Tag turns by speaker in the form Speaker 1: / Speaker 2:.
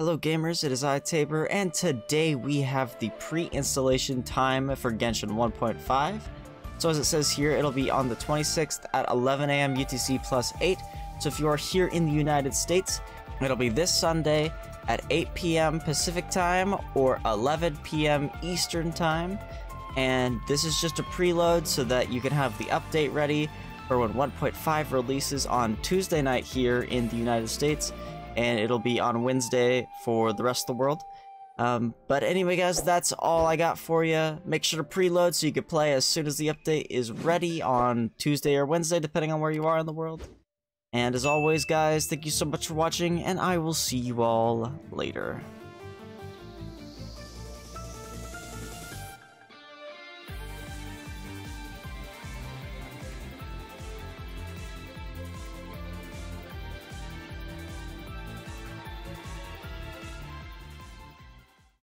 Speaker 1: Hello gamers, it is I, Tabor, and today we have the pre-installation time for Genshin 1.5. So as it says here, it'll be on the 26th at 11 a.m. UTC plus 8. So if you are here in the United States, it'll be this Sunday at 8 p.m. Pacific time or 11 p.m. Eastern time. And this is just a preload so that you can have the update ready for when 1.5 releases on Tuesday night here in the United States and it'll be on Wednesday for the rest of the world. Um, but anyway, guys, that's all I got for you. Make sure to preload so you can play as soon as the update is ready on Tuesday or Wednesday, depending on where you are in the world. And as always, guys, thank you so much for watching, and I will see you all later.